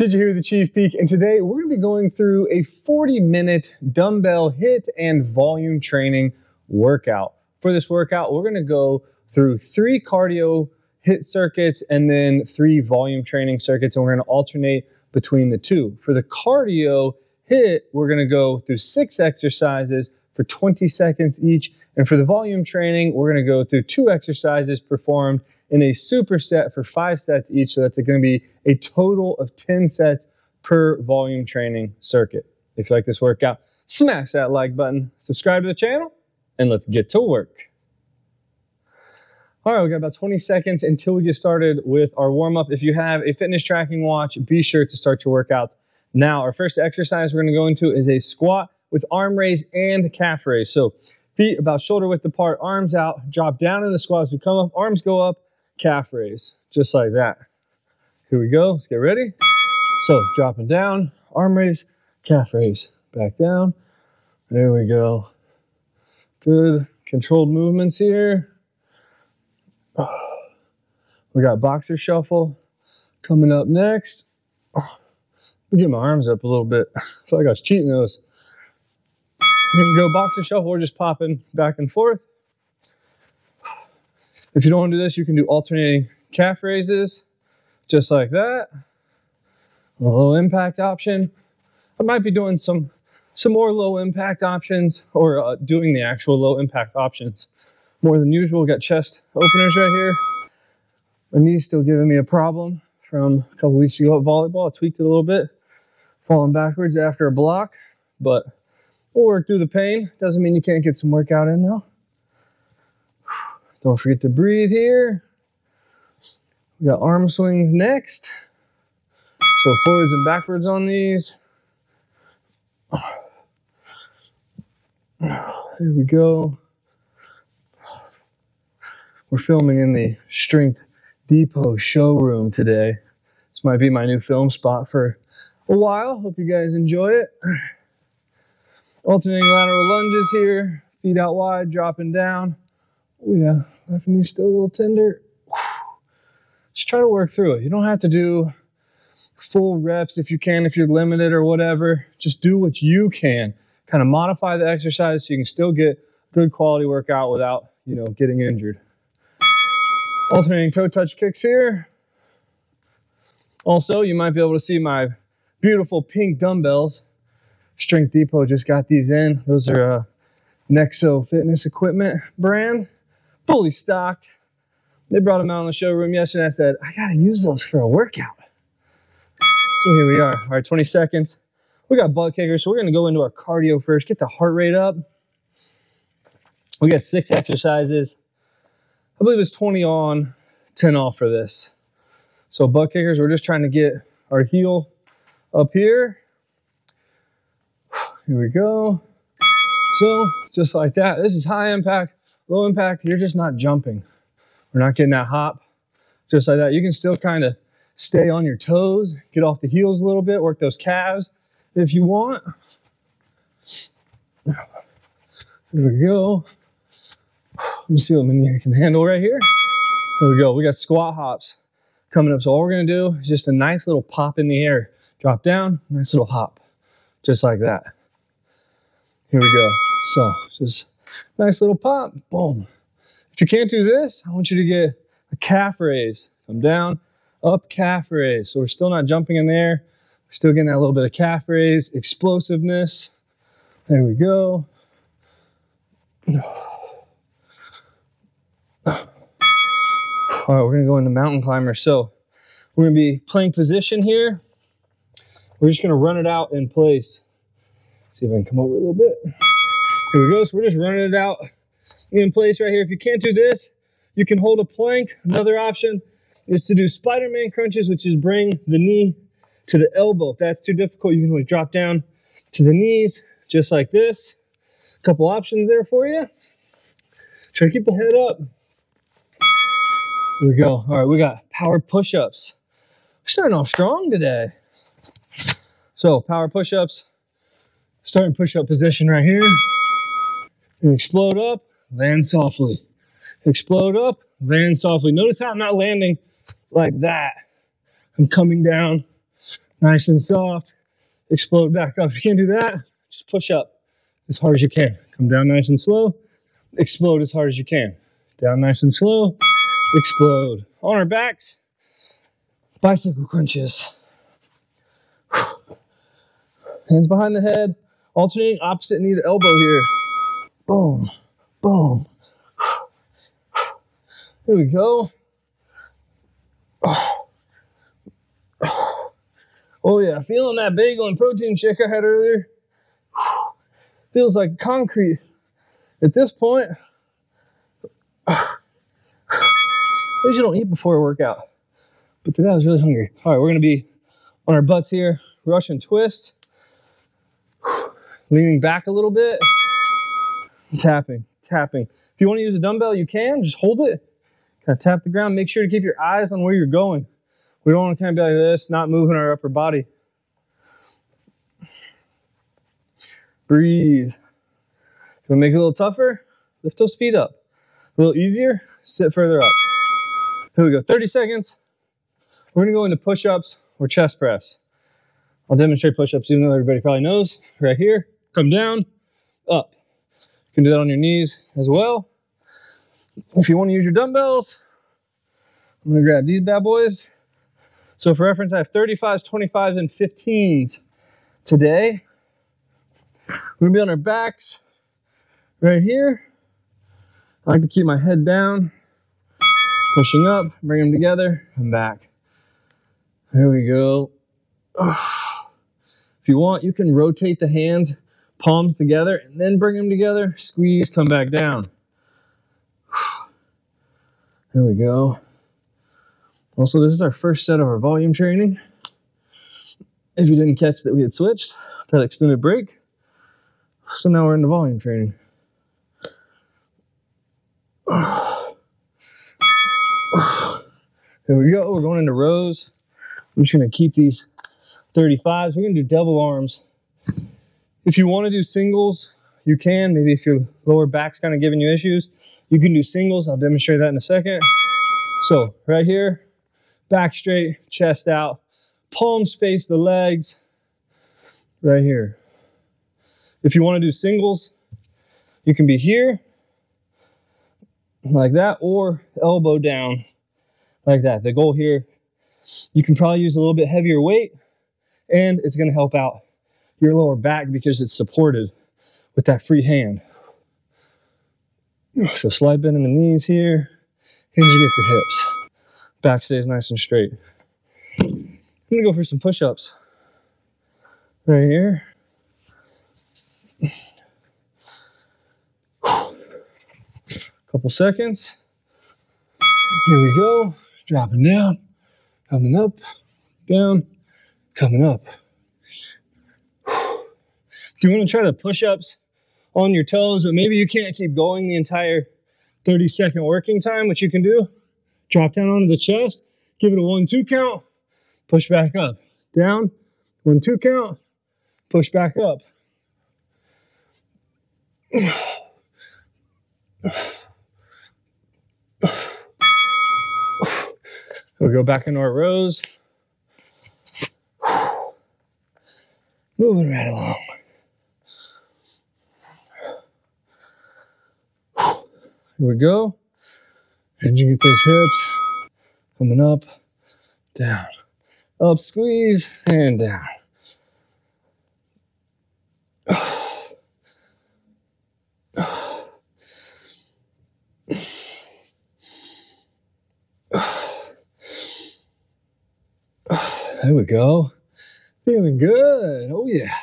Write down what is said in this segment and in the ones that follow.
Did you hear the Chief Peak? And today we're going to be going through a 40 minute dumbbell HIIT and volume training workout. For this workout, we're going to go through three cardio HIIT circuits and then three volume training circuits, and we're going to alternate between the two. For the cardio HIIT, we're going to go through six exercises for 20 seconds each. And for the volume training, we're going to go through two exercises performed in a superset for five sets each. So that's going to be a total of 10 sets per volume training circuit. If you like this workout, smash that like button, subscribe to the channel, and let's get to work. All right, we've got about 20 seconds until we get started with our warm up. If you have a fitness tracking watch, be sure to start your workout now. Our first exercise we're going to go into is a squat with arm raise and calf raise. So feet about shoulder width apart, arms out, drop down in the squat as we come up, arms go up, calf raise, just like that. Here we go, let's get ready. So dropping down, arm raise, calf raise, back down. There we go. Good controlled movements here. We got boxer shuffle coming up next. Get my arms up a little bit. I feel like I was cheating those. You can go boxer shuffle or just popping back and forth. If you don't want to do this, you can do alternating calf raises, just like that. A low impact option. I might be doing some some more low impact options or uh, doing the actual low impact options more than usual. Got chest openers right here. My knee's still giving me a problem from a couple weeks ago at volleyball. I tweaked it a little bit, falling backwards after a block, but We'll work through the pain. Doesn't mean you can't get some workout in though. Don't forget to breathe here. We got arm swings next. So forwards and backwards on these. Here we go. We're filming in the Strength Depot showroom today. This might be my new film spot for a while. Hope you guys enjoy it. Alternating lateral lunges here, feet out wide, dropping down. Oh yeah, left knee still a little tender. Just try to work through it. You don't have to do full reps if you can, if you're limited or whatever. Just do what you can. Kind of modify the exercise so you can still get good quality workout without, you know, getting injured. Alternating toe touch kicks here. Also, you might be able to see my beautiful pink dumbbells Strength Depot just got these in. Those are uh, Nexo Fitness Equipment brand, fully stocked. They brought them out in the showroom yesterday. I said, I gotta use those for a workout. So here we are. All right, 20 seconds. We got butt kickers, so we're gonna go into our cardio first, get the heart rate up. We got six exercises. I believe it's 20 on, 10 off for this. So butt kickers, we're just trying to get our heel up here here we go. So just like that, this is high impact, low impact. You're just not jumping. We're not getting that hop. Just like that. You can still kind of stay on your toes, get off the heels a little bit, work those calves if you want. Here we go. Let me see what my knee can handle right here. There we go. We got squat hops coming up. So all we're going to do is just a nice little pop in the air. Drop down, nice little hop, just like that. Here we go. So just nice little pop, boom. If you can't do this, I want you to get a calf raise. Come down, up calf raise. So we're still not jumping in there. We're still getting that little bit of calf raise, explosiveness. There we go. All right, we're gonna go into mountain climber. So we're gonna be plank position here. We're just gonna run it out in place. See if I can come over a little bit. Here we go. So we're just running it out in place right here. If you can't do this, you can hold a plank. Another option is to do Spider-Man crunches, which is bring the knee to the elbow. If that's too difficult, you can always drop down to the knees, just like this. A couple options there for you. Try to keep the head up. Here we go. All right, we got power push-ups. Starting off strong today. So power push-ups, Starting push-up position right here. And explode up, land softly. Explode up, land softly. Notice how I'm not landing like that. I'm coming down Nice and soft. Explode back up. If you can't do that, just push up as hard as you can. Come down nice and slow. Explode as hard as you can. Down nice and slow. Explode. On our backs, bicycle crunches. Hands behind the head, alternating opposite knee to elbow here. Boom, boom. Here we go. Oh yeah, feeling that bagel and protein shake I had earlier. Feels like concrete. At this point, least you don't eat before a workout. But today I was really hungry. All right, we're gonna be on our butts here, Russian twist, leaning back a little bit, tapping, tapping. If you wanna use a dumbbell, you can, just hold it, kind of tap the ground. Make sure to keep your eyes on where you're going. We don't want to kind of be like this, not moving our upper body. Breathe. If you want to make it a little tougher, lift those feet up. A little easier, sit further up. Here we go, 30 seconds. We're gonna go into push-ups or chest press. I'll demonstrate push-ups even though everybody probably knows. Right here, come down, up. You can do that on your knees as well. If you wanna use your dumbbells, I'm gonna grab these bad boys. So for reference, I have 35s, 25s, and 15s today. We're gonna be on our backs right here. I like to keep my head down, pushing up, bring them together, and back. There we go. If you want, you can rotate the hands, palms together, and then bring them together. Squeeze, come back down. There we go. Also, this is our first set of our volume training. If you didn't catch that we had switched, that extended break. So now we're in the volume training. There we go. We're going into rows. I'm just going to keep these 35s. We're going to do double arms. If you want to do singles, you can. Maybe if your lower back's kind of giving you issues, you can do singles. I'll demonstrate that in a second. So right here, back straight, chest out, palms face the legs, right here. If you want to do singles, you can be here, like that, or elbow down, like that. The goal here, you can probably use a little bit heavier weight, and it's going to help out your lower back because it's supported with that free hand. So slide bend in the knees here, hinging at the hips. Back stays nice and straight. I'm gonna go for some push-ups. Right here. Couple seconds. Here we go. Dropping down, coming up, down, coming up. You want to try the push-ups on your toes, but maybe you can't keep going the entire 30 second working time, which you can do? drop down onto the chest, give it a one, two count, push back up. Down, one, two count, push back up. We'll go back into our rows. Moving right along. Here we go. Hinging at those hips, coming up, down, up, squeeze, and down. There we go. Feeling good. Oh, yeah.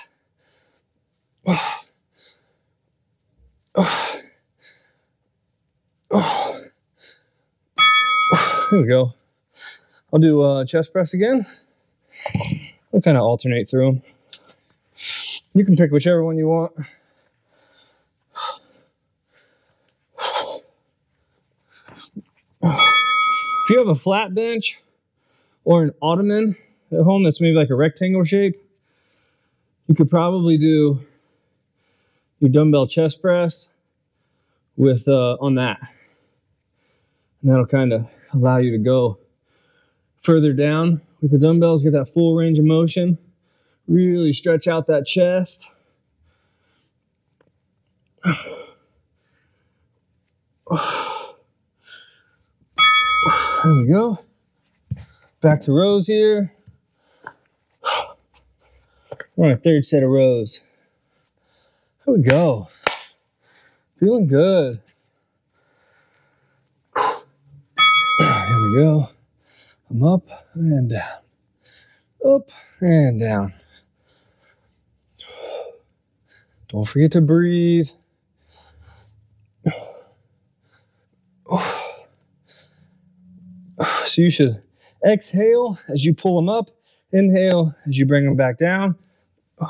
There we go. I'll do uh, chest press again. I'll kind of alternate through them. You can pick whichever one you want. If you have a flat bench or an ottoman at home that's maybe like a rectangle shape, you could probably do your dumbbell chest press with uh, on that. And that'll kind of allow you to go further down with the dumbbells, get that full range of motion. Really stretch out that chest. There we go. Back to rows here. We're on a third set of rows. Here we go. Feeling good. Go. I'm up and down. Up and down. Don't forget to breathe. So you should exhale as you pull them up, inhale as you bring them back down.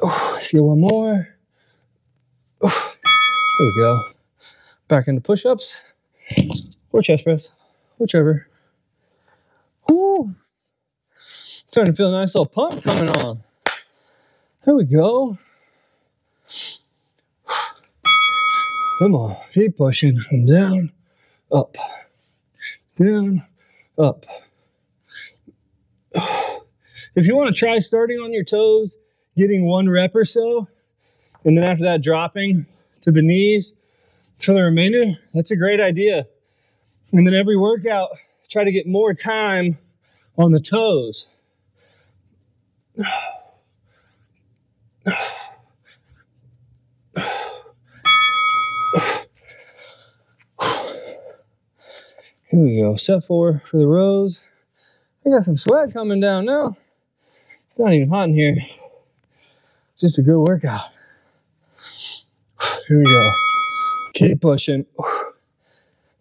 Let's get one more. There we go. Back into push ups or chest press, whichever. Woo. Starting to feel a nice little pump coming on. There we go. Come on, keep pushing. Down, up, down, up. If you want to try starting on your toes, getting one rep or so, and then after that dropping to the knees for the remainder, that's a great idea. And then every workout, try to get more time on the toes. Here we go. Set four for the rows. I got some sweat coming down now. It's not even hot in here. Just a good workout. Here we go. Keep pushing.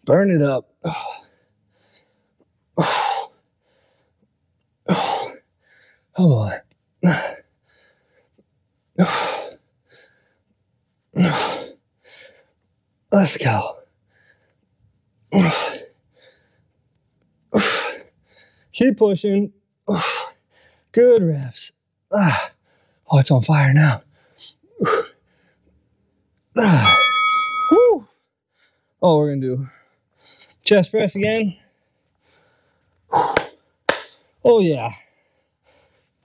Burn it up. Come on. Let's go. Keep pushing. Good reps. Ah. Oh, it's on fire now. Woo. Oh, we're gonna do chest press again. Oh yeah.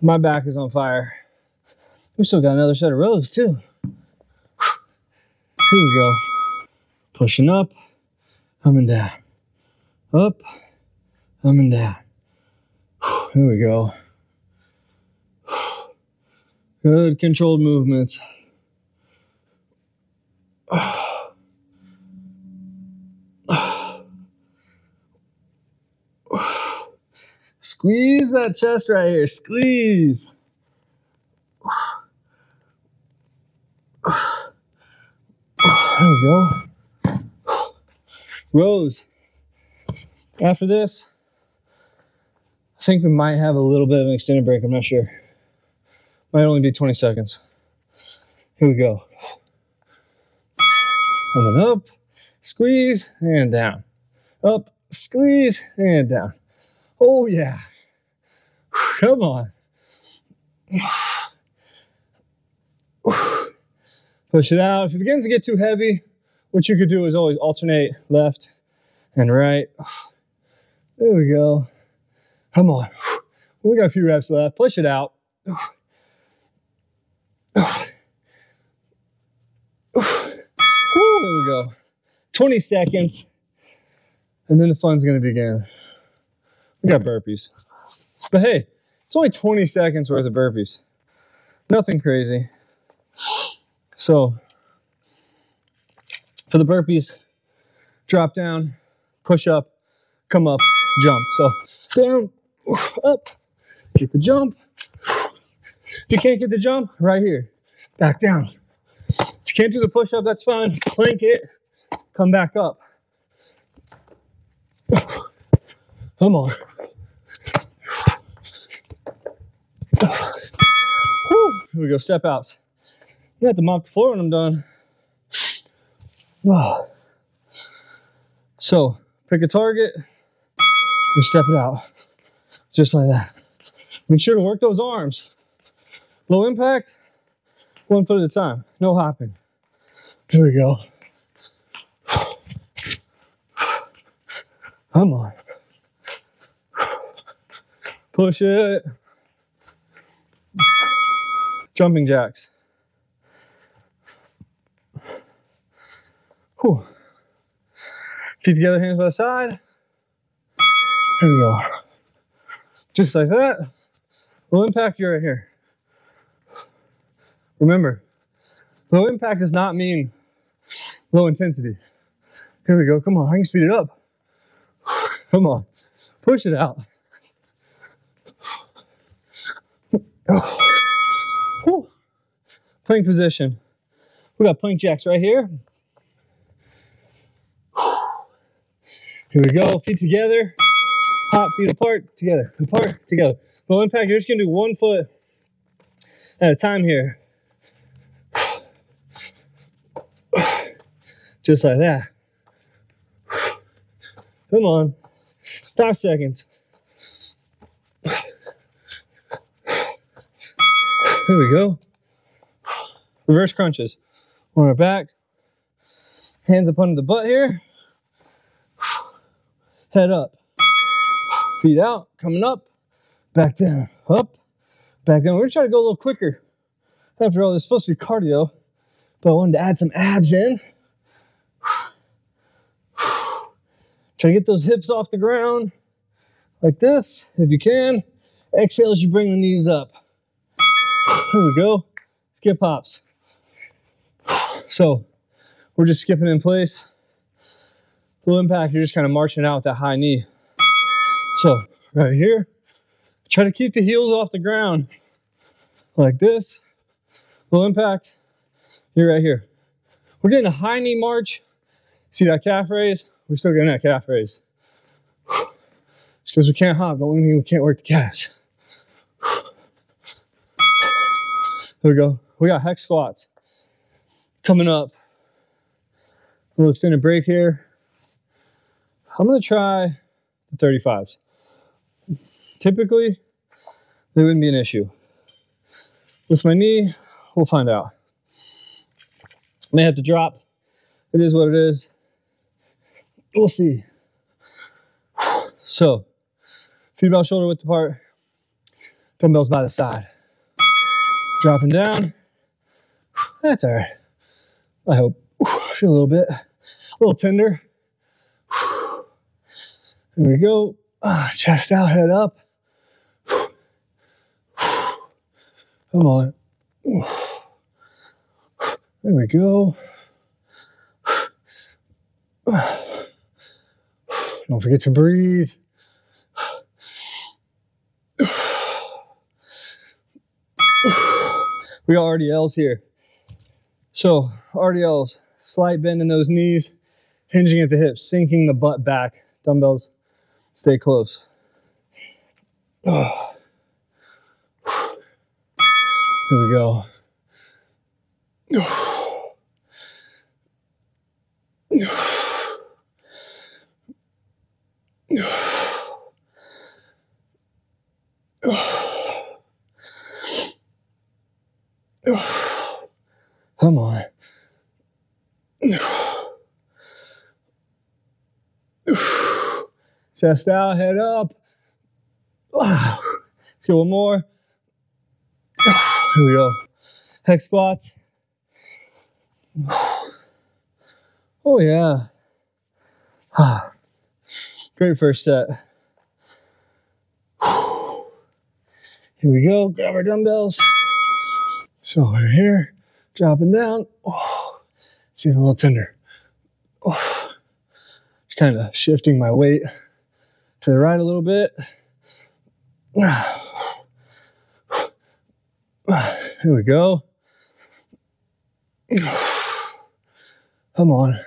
My back is on fire. We still got another set of rows too. Here we go. Pushing up, coming down. Up, coming down. Here we go. Good controlled movements. Squeeze that chest right here. Squeeze. There we go. Rows. After this, I think we might have a little bit of an extended break. I'm not sure. Might only be 20 seconds. Here we go. Coming up, squeeze, and down. Up, squeeze, and down. Oh, yeah. Come on. Push it out. If it begins to get too heavy, what you could do is always alternate left and right. There we go. Come on. We got a few reps left. Push it out. There we go. 20 seconds. And then the fun's going to begin. We got burpees. But hey, it's only 20 seconds worth of burpees. Nothing crazy. So, for the burpees, drop down, push up, come up, jump. So, down, up, get the jump. If you can't get the jump, right here, back down. If you can't do the push up, that's fine. Plank it, come back up. Come on. Here we go, step outs. You have to mop the floor when I'm done. Oh. So, pick a target and step it out. Just like that. Make sure to work those arms. Low impact, one foot at a time. No hopping. Here we go. Come on. Push it. Jumping jacks. Whew. Feet together, hands by the side. Here we go. Just like that. Low impact, you're right here. Remember, low impact does not mean low intensity. Here we go. Come on, I can speed it up. Come on, push it out. Plank position. We got plank jacks right here. Here we go, feet together, hop, feet apart, together, apart, together. Low impact, you're just gonna do one foot at a time here. Just like that. Come on, five seconds. Here we go. Reverse crunches. On our back, hands up under the butt here head up, feet out, coming up, back down, up, back down. We're gonna try to go a little quicker. After all, this is supposed to be cardio, but I wanted to add some abs in. Try to get those hips off the ground like this, if you can. Exhale as you bring the knees up. There we go. Skip hops. So we're just skipping in place low impact, you're just kind of marching out with that high knee. So right here, try to keep the heels off the ground like this. Low impact, you're right here. We're getting a high knee march. See that calf raise? We're still getting that calf raise. Just because we can't hop, don't mean we can't work the calves. We go. We got hex squats coming up. A little extended break here. I'm gonna try the 35s. Typically, they wouldn't be an issue. With my knee, we'll find out. May have to drop. It is what it is. We'll see. So, about shoulder width apart, dumbbells by the side. Dropping down. That's all right. I hope. Feel a little bit, a little tender. Here we go. Ah, chest out, head up. Come on. There we go. Don't forget to breathe. We got RDLs here. So RDLs, slight bend in those knees, hinging at the hips, sinking the butt back, dumbbells Stay close. Here we go. Come on. Chest out, head up. Wow. Let's get one more. Here we go. Hex squats. Oh yeah. Great first set. Here we go. Grab our dumbbells. So we're here, dropping down. Oh, see a little tender. Oh, just kind of shifting my weight to the right a little bit. Here we go. Come on.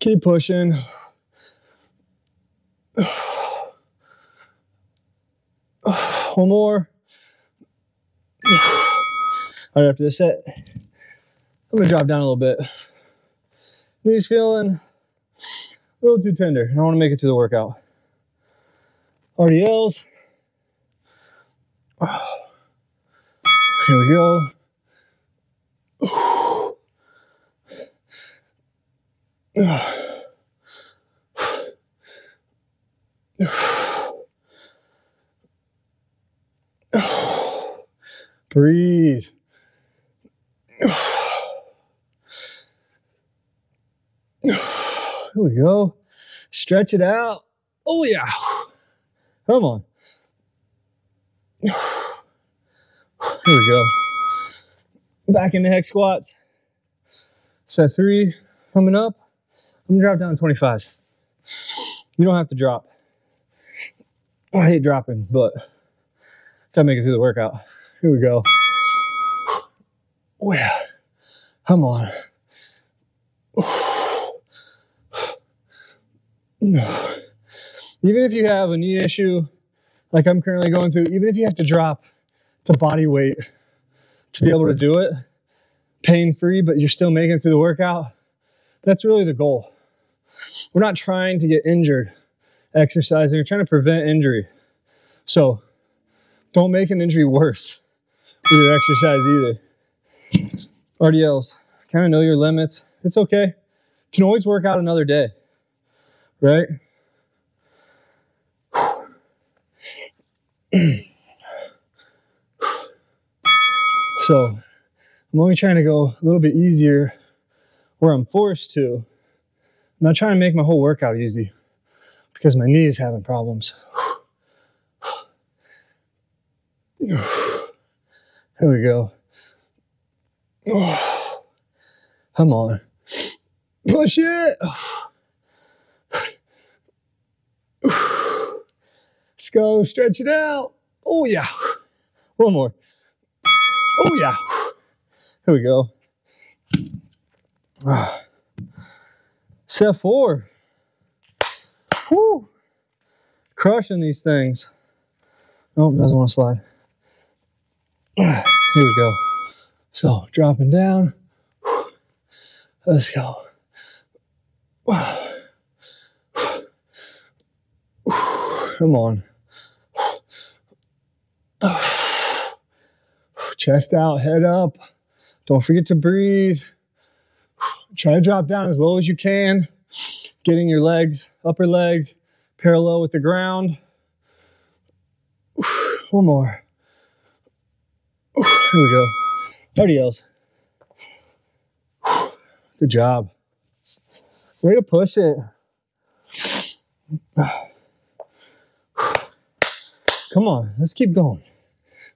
Keep pushing. One more. All right, after this set, I'm gonna drop down a little bit. Knees feeling a little too tender. I don't want to make it to the workout. RDLs. Here we go. Breathe. We go. Stretch it out. Oh, yeah. Come on. Here we go. Back into hex squats. Set three coming up. I'm gonna drop down 25. You don't have to drop. I hate dropping, but gotta make it through the workout. Here we go. Yeah. Come on. Even if you have a knee issue, like I'm currently going through, even if you have to drop to body weight to be able to do it, pain free, but you're still making it through the workout, that's really the goal. We're not trying to get injured exercising, we're trying to prevent injury. So don't make an injury worse with your exercise either. RDLs, kind of know your limits. It's okay. You can always work out another day, right? so I'm only trying to go a little bit easier where I'm forced to. I'm not trying to make my whole workout easy because my knee is having problems. Here we go. Come on. Push it. Let's go. Stretch it out. Oh, yeah. One more. Oh, yeah. Here we go. Set four. Whew. Crushing these things. Oh, doesn't want to slide. Here we go. So dropping down. Let's go. Come on. Chest out, head up. Don't forget to breathe. Try to drop down as low as you can, getting your legs, upper legs, parallel with the ground. One more. Here we go. RDLs. Good job. Way to push it. Come on, let's keep going.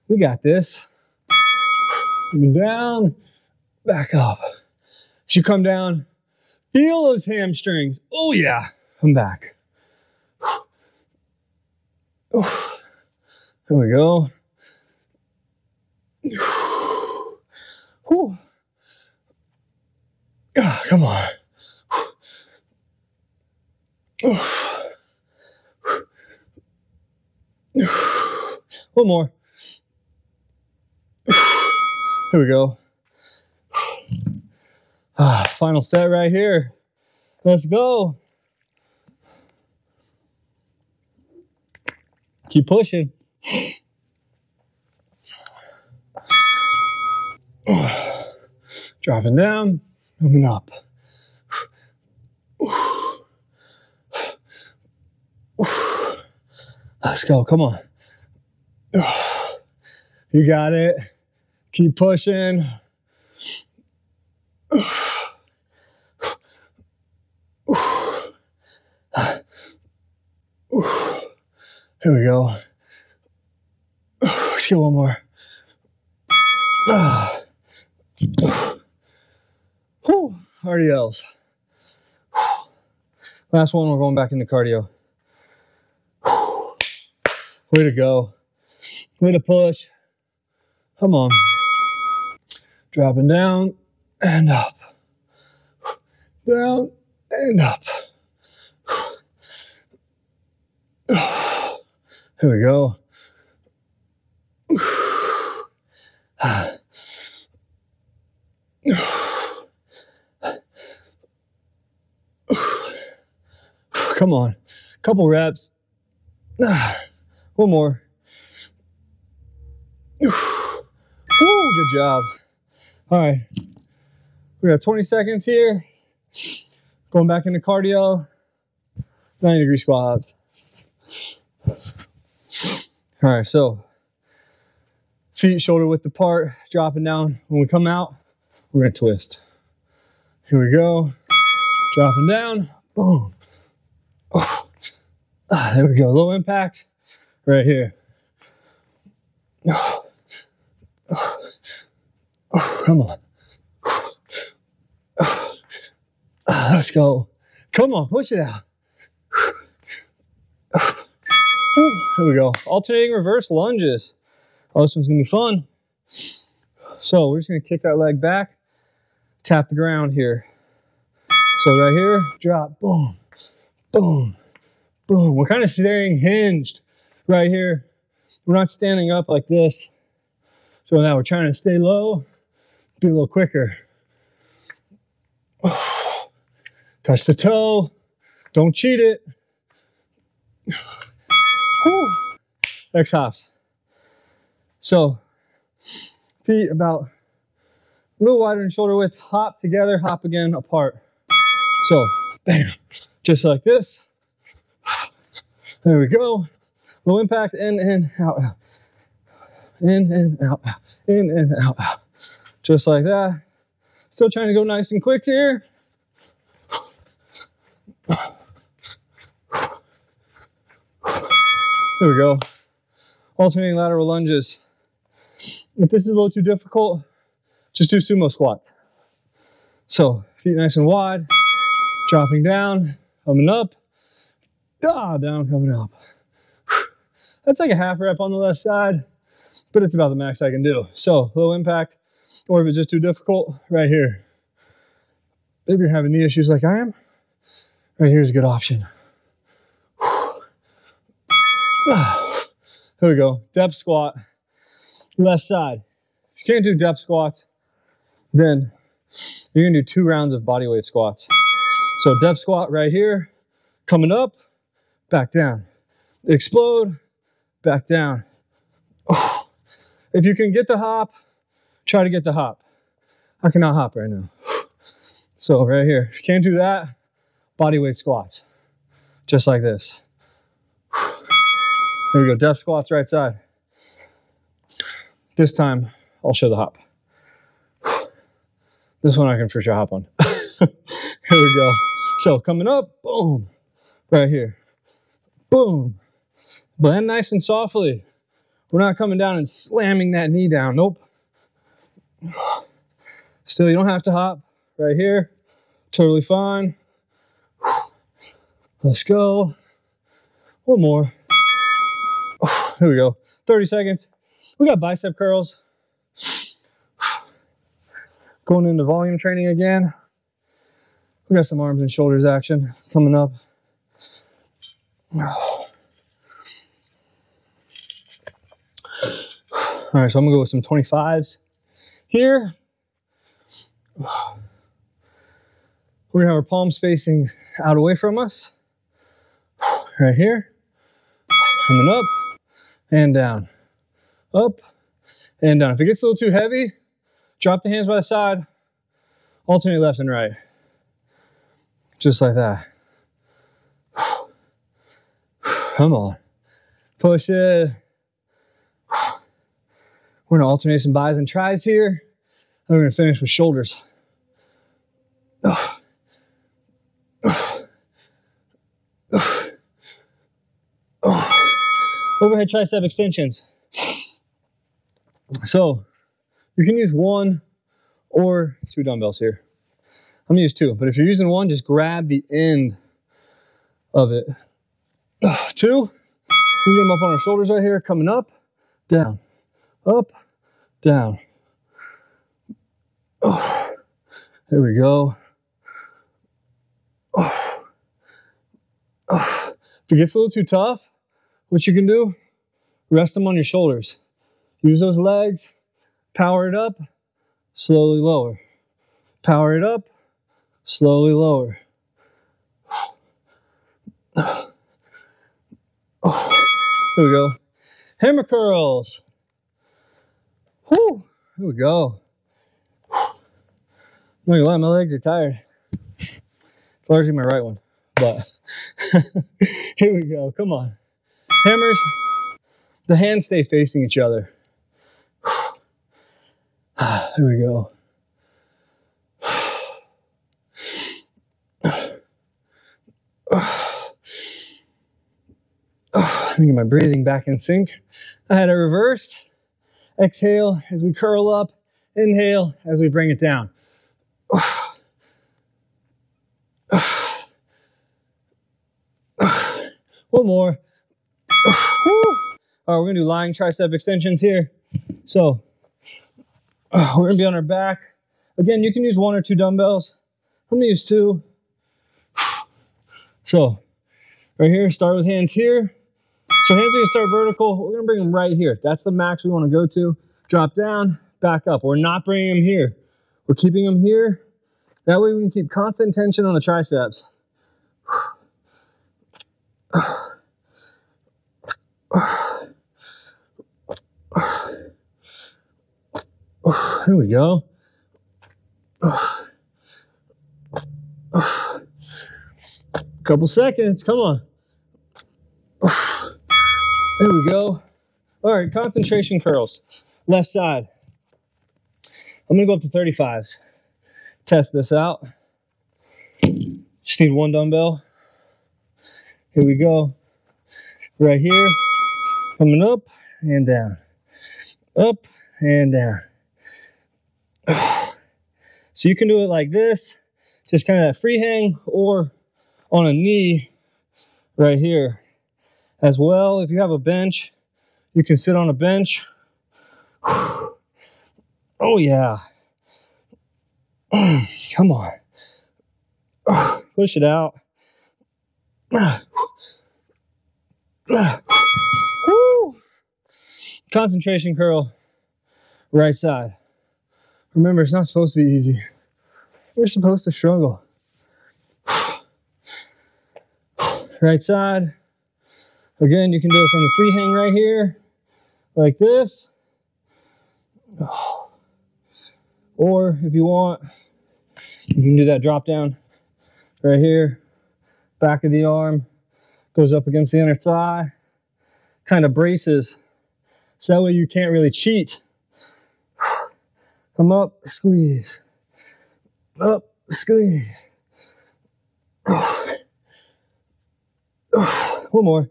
We got this. Down, back up. As you come down, feel those hamstrings. Oh, yeah. Come back. Here we go. Oh, come on. One more. Here we go. Ah, final set right here. Let's go. Keep pushing. Dropping down, moving up. Let's go. Come on. You got it. Keep pushing. Here we go. Let's get one more. Whew, RDLs. Last one, we're going back into cardio. Way to go. Way to push. Come on. Dropping down and up. Down and up. Here we go. Come on. Couple reps. One more. Good job. All right. We got 20 seconds here. Going back into cardio. 90 degree squats. All right, so feet shoulder width apart, dropping down. When we come out, we're gonna twist. Here we go. Dropping down, boom. Oh. Ah, there we go, low impact right here. Oh. Oh. Come on. Ah, let's go. Come on, push it out. Here we go. Alternating reverse lunges. Oh, this one's gonna be fun. So we're just gonna kick that leg back, tap the ground here. So right here, drop, boom, boom, boom. We're kind of staying hinged right here. We're not standing up like this. So now we're trying to stay low, be a little quicker. Touch the toe. Don't cheat it. Whew. X hops. So feet about a little wider than shoulder width. Hop together, hop again, apart. So bam, just like this. There we go. Low impact, in, in, out. In, in, out. In, out, out. Just like that. Still trying to go nice and quick here. There we go. Alternating lateral lunges. If this is a little too difficult, just do sumo squats. So feet nice and wide, dropping down, coming up, ah, down, coming up. That's like a half rep on the left side, but it's about the max I can do. So low impact, or if it's just too difficult, right here. If you're having knee issues like I am, right here is a good option. Here we go. Depth squat, left side. If you can't do depth squats, then you're gonna do two rounds of bodyweight squats. So depth squat right here, coming up, back down. Explode, back down. If you can get the hop, try to get the hop. I cannot hop right now. So right here, if you can't do that, body weight squats, just like this. There we go, depth squats right side. This time, I'll show the hop. This one I can for sure hop on. here we go. So coming up, boom, right here. Boom. Blend nice and softly. We're not coming down and slamming that knee down. Nope. Still, you don't have to hop right here. Totally fine. Let's go. One more. Here we go. 30 seconds. We got bicep curls. Going into volume training again. We got some arms and shoulders action coming up. All right, so I'm gonna go with some 25s here. We're gonna have our palms facing out away from us. Right here. Coming up and down. Up and down. If it gets a little too heavy, drop the hands by the side, alternate left and right. Just like that. Come on. Push it. We're gonna alternate some bis and tris here. And we're gonna finish with shoulders. Overhead tricep extensions. So you can use one or two dumbbells here. I'm gonna use two, but if you're using one, just grab the end of it. Two, we them up on our shoulders right here, coming up, down, up, down. Oh, there we go. Oh. Oh. If it gets a little too tough, what you can do, rest them on your shoulders. Use those legs, power it up, slowly lower. Power it up, slowly lower. Here we go. Hammer curls. Whew. Here we go. I'm not gonna lie, my legs are tired. It's largely my right one, but here we go. Come on. Hammers the hands stay facing each other. there we go. Let me get my breathing back in sync. I had it reversed. Exhale as we curl up. Inhale as we bring it down. One more. All right, we're gonna do lying tricep extensions here. So we're gonna be on our back. Again, you can use one or two dumbbells. I'm gonna use two. So right here, start with hands here. So hands are gonna start vertical. We're gonna bring them right here. That's the max we wanna go to. Drop down, back up. We're not bringing them here. We're keeping them here. That way we can keep constant tension on the triceps. Here we go. Couple seconds, come on. There we go. All right, concentration curls. Left side. I'm gonna go up to 35s. Test this out. Just need one dumbbell. Here we go. Right here. Coming up and down. Up and down. So you can do it like this, just kind of free hang or on a knee right here. As well, if you have a bench, you can sit on a bench. Oh yeah. Come on. Push it out. Concentration curl, right side. Remember, it's not supposed to be easy. We're supposed to struggle. right side. Again, you can do it from the free hang right here, like this. Or if you want, you can do that drop down right here, back of the arm, goes up against the inner thigh, kind of braces. So that way you can't really cheat. Come up, squeeze. Up, squeeze. One more.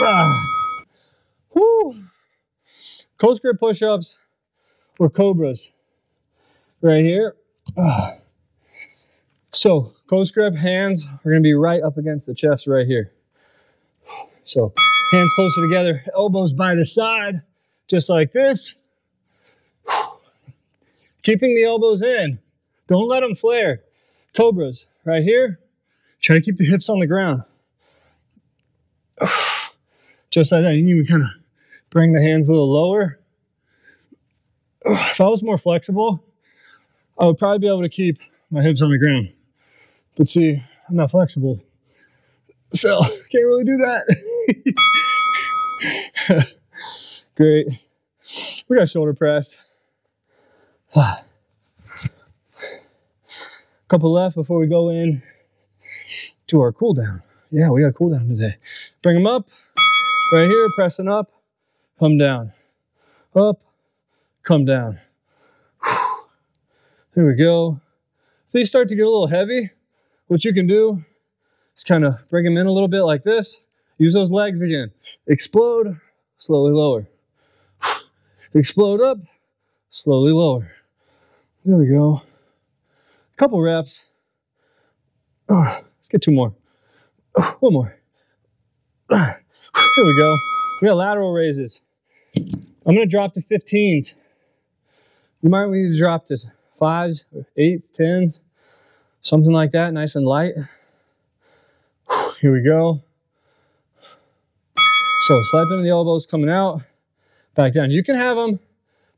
Woo. Close grip push-ups or cobras right here. So close grip hands are gonna be right up against the chest right here. So hands closer together, elbows by the side, just like this. Keeping the elbows in. Don't let them flare. Cobras right here. Try to keep the hips on the ground. Just like that. You can even kind of bring the hands a little lower. If I was more flexible, I would probably be able to keep my hips on the ground. But see, I'm not flexible. So can't really do that. Great. We got shoulder press. A couple left before we go in to our cool down. Yeah, we got cool down today. Bring them up right here, pressing up, come down, up, come down. Here we go. If these start to get a little heavy, what you can do is kind of bring them in a little bit like this. Use those legs again. Explode, slowly lower. Explode up, slowly lower. There we go. Couple reps. Let's get two more. One more. There we go. We got lateral raises. I'm gonna drop to 15s. You might need to drop to fives, eights, tens, something like that, nice and light. Here we go. So slide into the elbows coming out, back down. You can have them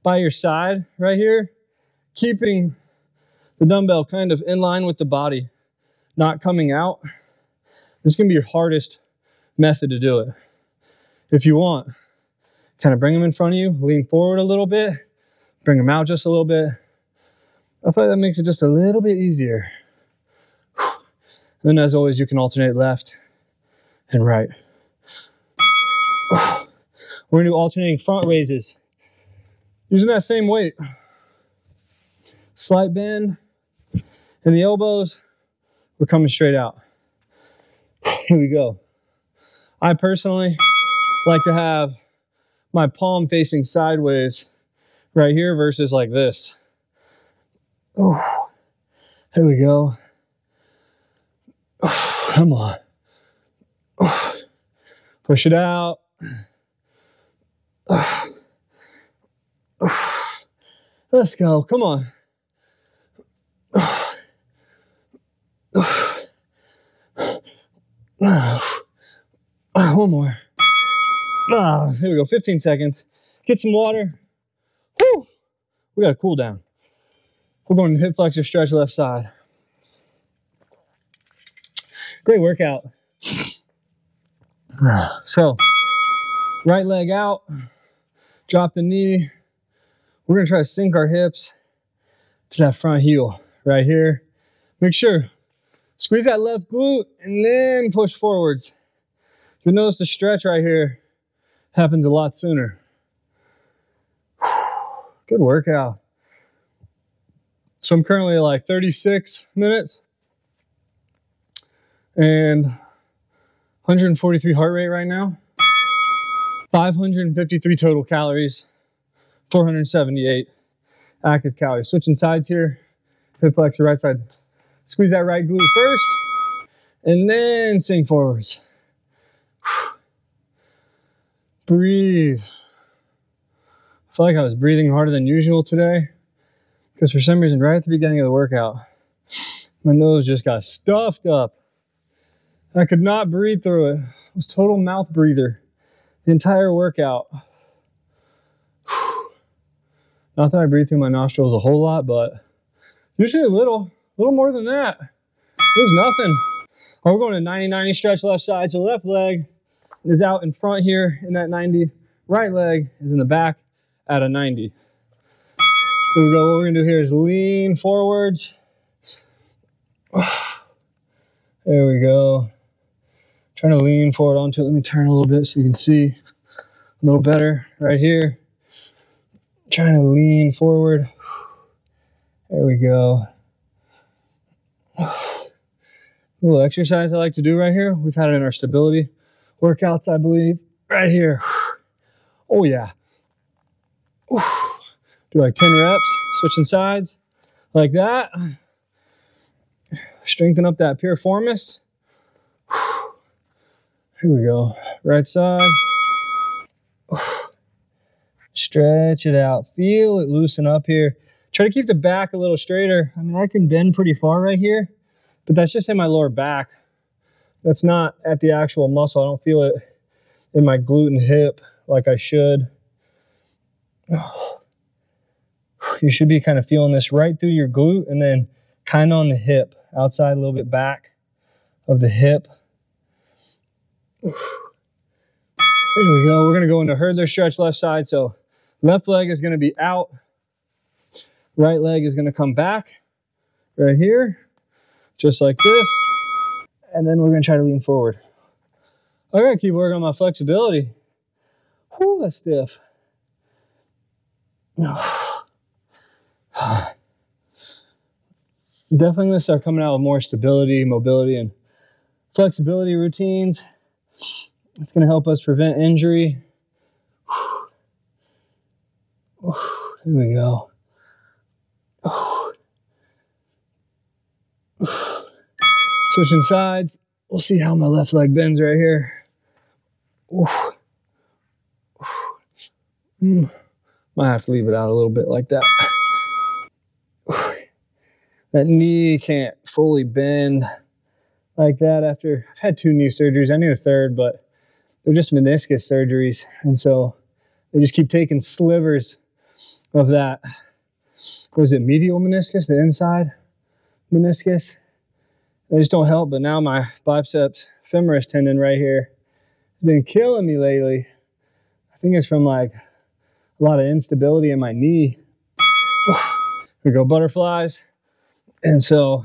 by your side right here, keeping the dumbbell kind of in line with the body, not coming out. This is gonna be your hardest method to do it. If you want, kind of bring them in front of you, lean forward a little bit, bring them out just a little bit. I feel like that makes it just a little bit easier. Then as always, you can alternate left and right. We're gonna do alternating front raises. Using that same weight. Slight bend in the elbows. We're coming straight out. Here we go. I personally like to have my palm facing sideways right here versus like this. Oh, here we go. Oh, come on. Oh, push it out. Let's go. Come on. One more. Ah, here we go. 15 seconds. Get some water. Whew. We got a cool down. We're going to hip flexor stretch left side. Great workout. So, right leg out, drop the knee. We're gonna try to sink our hips to that front heel right here. Make sure, squeeze that left glute and then push forwards. You'll notice the stretch right here happens a lot sooner. Good workout. So I'm currently like 36 minutes and 143 heart rate right now. 553 total calories, 478 active calories. Switching sides here, hip flexor right side. Squeeze that right glute first and then sink forwards. Breathe. I feel like I was breathing harder than usual today because for some reason, right at the beginning of the workout, my nose just got stuffed up. I could not breathe through it. It was total mouth breather the entire workout. Not that I breathe through my nostrils a whole lot, but usually a little, a little more than that. It was nothing. Oh, we're going to 90-90 stretch left side. So left leg is out in front here in that 90. Right leg is in the back at a 90. Here we go. What we're gonna do here is lean forwards. There we go. Trying to lean forward onto it. Let me turn a little bit so you can see a little better right here. Trying to lean forward. There we go. A little exercise I like to do right here. We've had it in our stability workouts, I believe. Right here. Oh, yeah. Do like 10 reps, switching sides like that. Strengthen up that piriformis. Here we go. Right side. Stretch it out. Feel it loosen up here. Try to keep the back a little straighter. I mean, I can bend pretty far right here, but that's just in my lower back. That's not at the actual muscle. I don't feel it in my glute and hip like I should. You should be kind of feeling this right through your glute and then kind of on the hip, outside a little bit back of the hip. There we go. We're going to go into hurdler stretch left side. So left leg is going to be out. Right leg is going to come back right here, just like this. And then we're going to try to lean forward. I got to keep working on my flexibility. Whew, that's stiff. Definitely to start coming out with more stability, mobility, and flexibility routines. It's to help us prevent injury. There we go. Switching sides. We'll see how my left leg bends right here. Mm. Might have to leave it out a little bit like that. That knee can't fully bend like that after I've had two knee surgeries. I need a third, but they're just meniscus surgeries. And so they just keep taking slivers of that. Was it medial meniscus, the inside meniscus? They just don't help. But now my biceps femoris tendon right here has been killing me lately. I think it's from like a lot of instability in my knee. we go butterflies. And so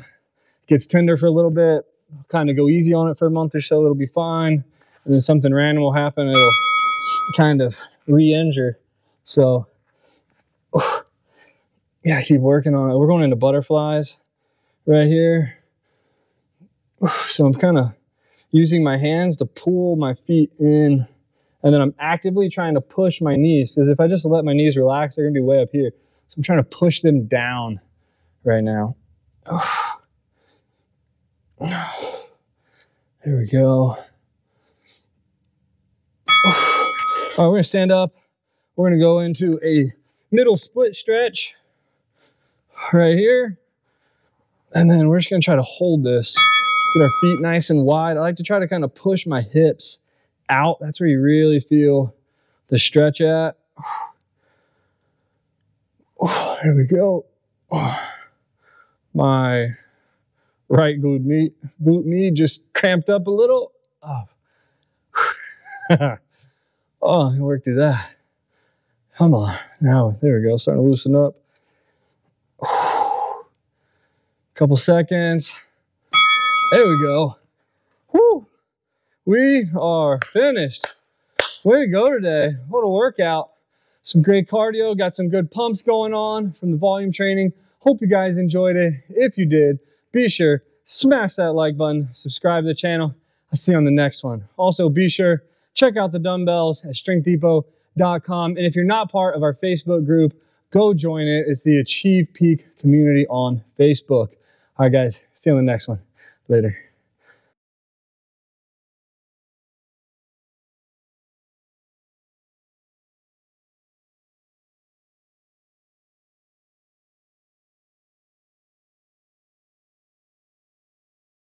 it gets tender for a little bit, kind of go easy on it for a month or so, it'll be fine. And then something random will happen, it'll kind of re-injure. So yeah, keep working on it. We're going into butterflies right here. So I'm kind of using my hands to pull my feet in and then I'm actively trying to push my knees because if I just let my knees relax, they're gonna be way up here. So I'm trying to push them down right now. There we go. All right, oh, we're gonna stand up. We're gonna go into a middle split stretch right here. And then we're just gonna try to hold this, get our feet nice and wide. I like to try to kind of push my hips out. That's where you really feel the stretch at. There we go. My right glute knee, glute knee just cramped up a little. Oh, oh I worked through that. Come on. Now, there we go. Starting to loosen up. Couple seconds. There we go. Whew. We are finished. Way to go today. What a workout. Some great cardio, got some good pumps going on from the volume training. Hope you guys enjoyed it. If you did, be sure, smash that like button, subscribe to the channel. I'll see you on the next one. Also, be sure, check out the dumbbells at strengthdepot.com. And if you're not part of our Facebook group, go join it. It's the Achieve Peak community on Facebook. All right, guys, see you on the next one. Later.